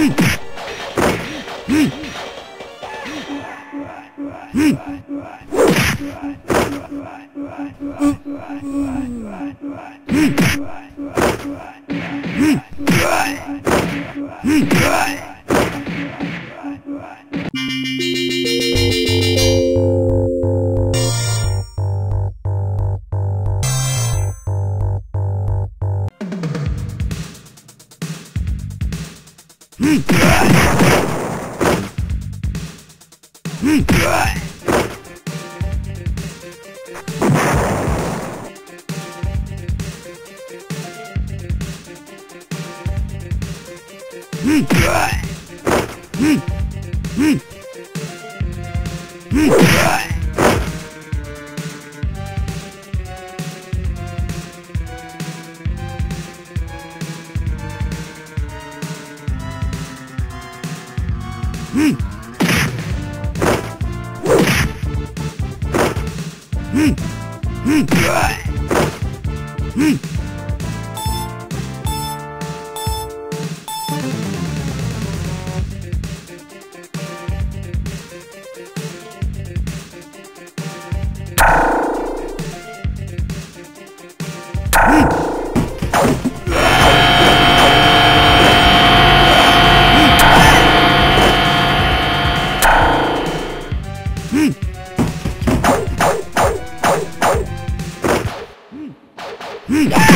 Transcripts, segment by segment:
Mm-hmm. うん。Mm-hmm.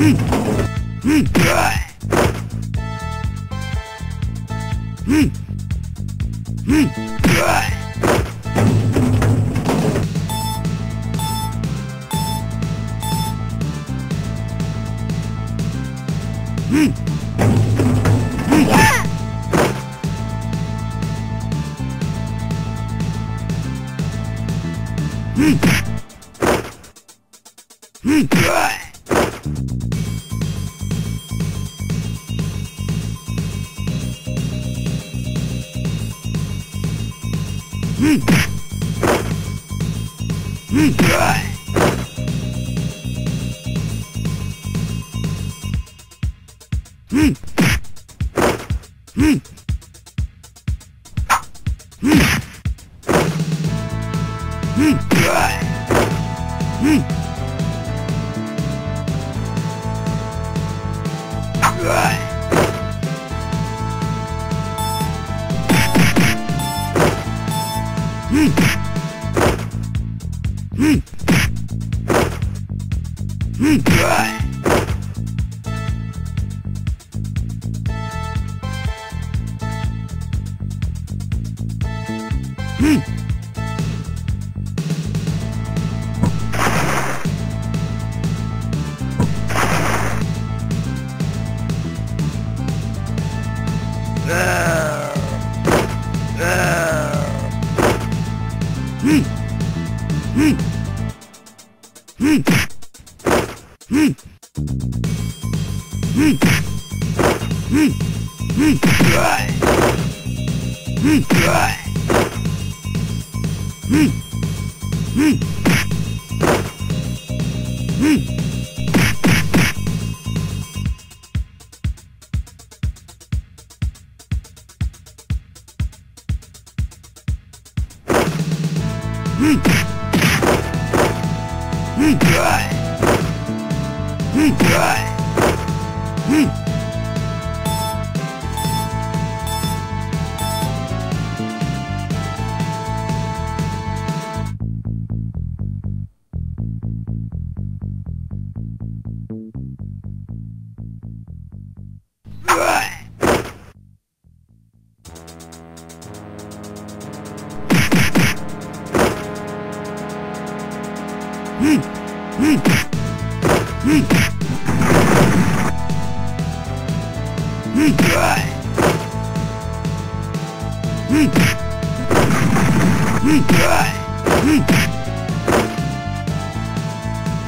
Hmm. Hmm. Mm-hmm.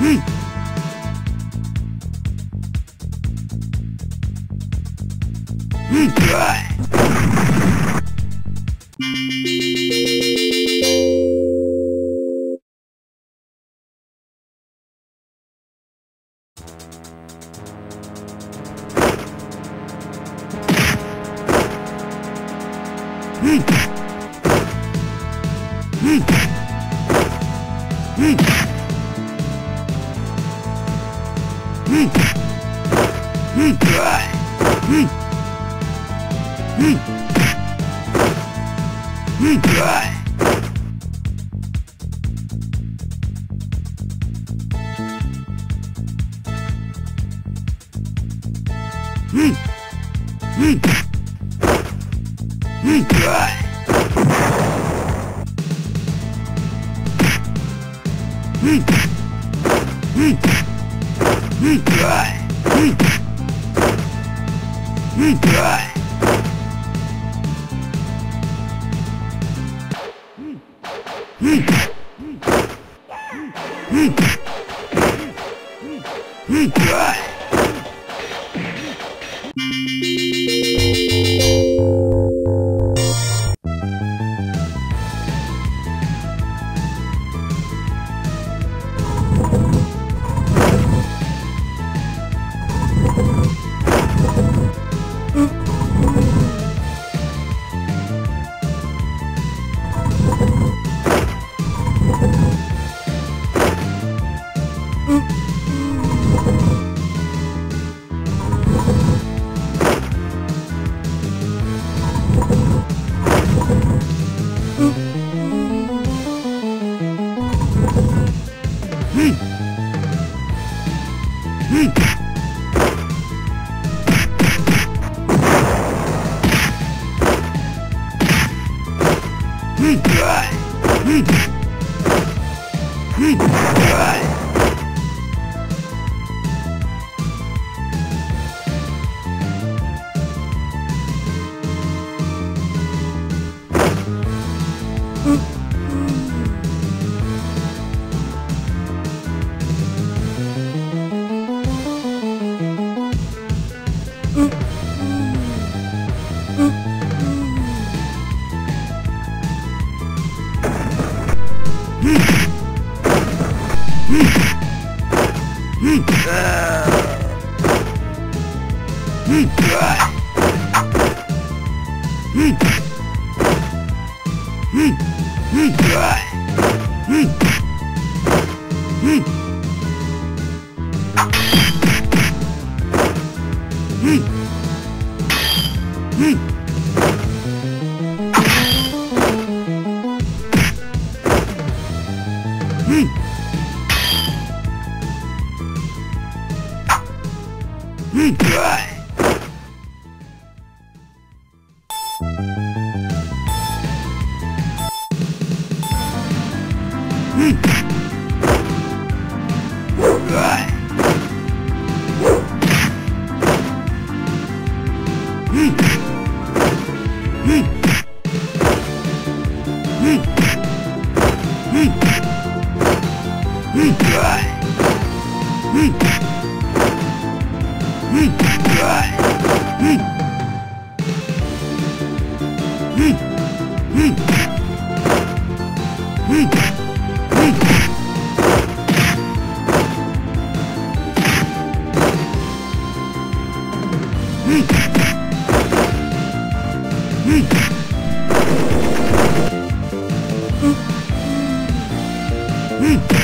嗯。Mm-hmm. Mm-hmm. Hmm. Hey!